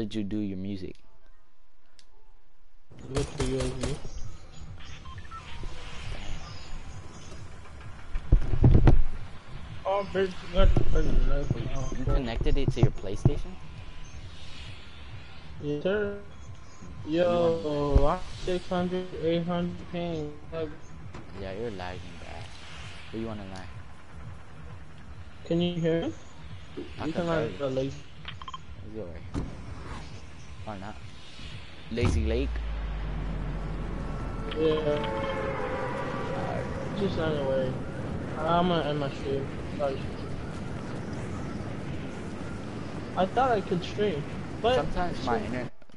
did you do your music? For USB. Oh, bitch, got the You connected it to your PlayStation? Yes, sir. Yo, I'm 600, 800 ping. Yeah, you're lagging bad. Where you wanna lag? Can you hear me? I You can can you. the like. Let's go right here. Or not. Lazy Lake? Yeah, Alright. just anyway. I'm gonna end my stream. Sorry. I thought I could stream, but Sometimes my internet